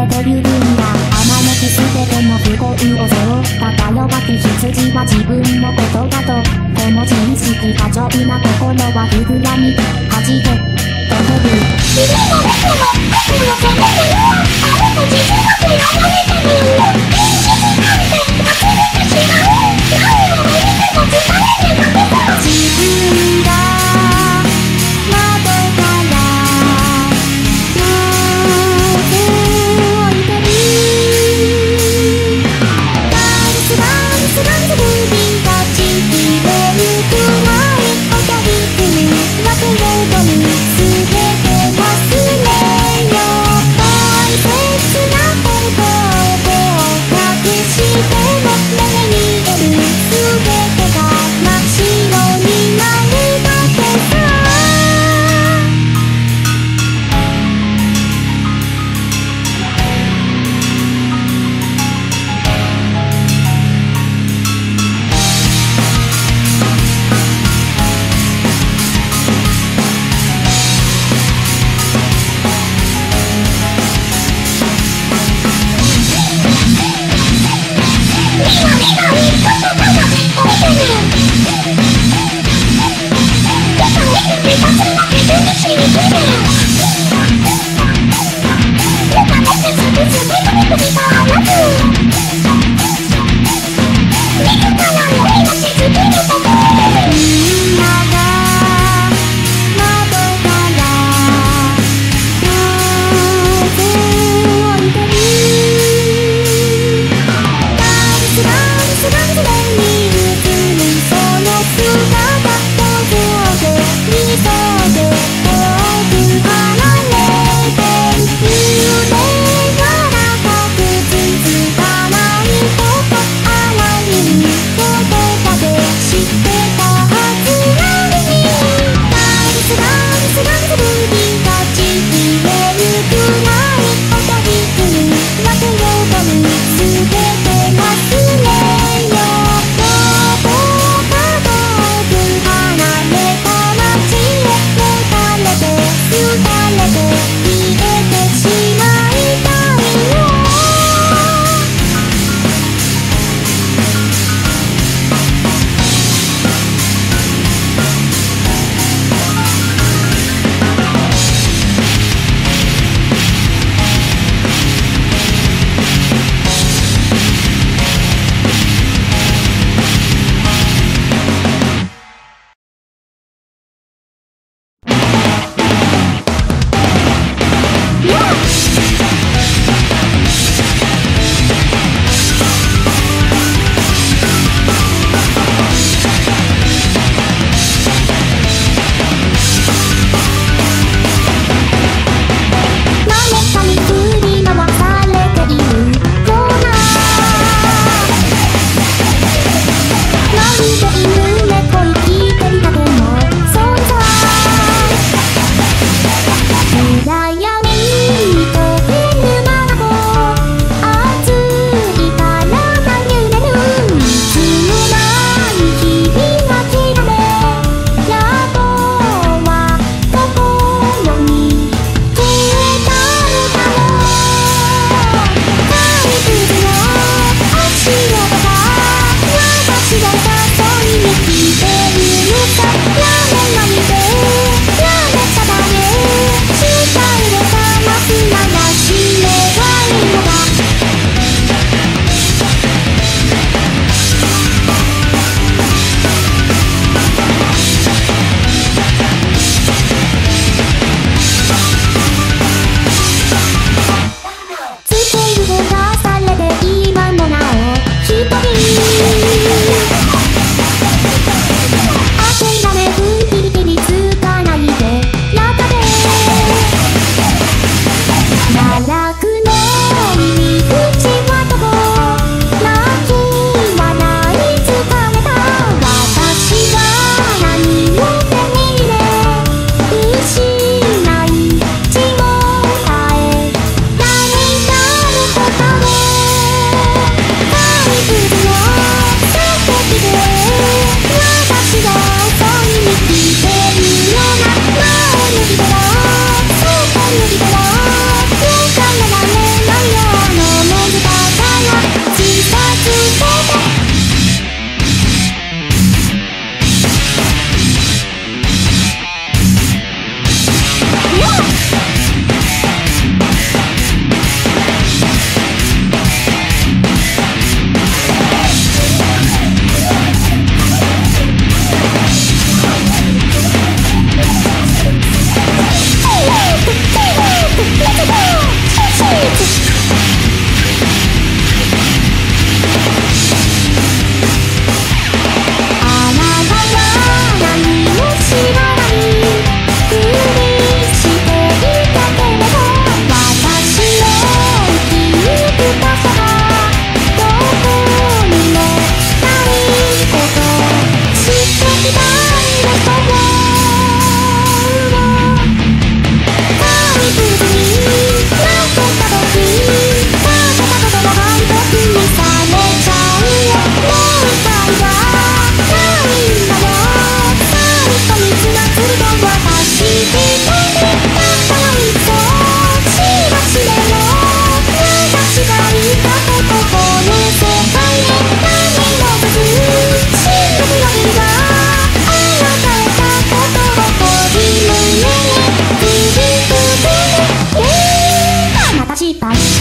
れてゆるんだあまねく全ての不幸を背負ったかよ脇羊は自分のことだと。この自意識過剰な心は膨らみ恥じて飛ぶ違うんで Bye.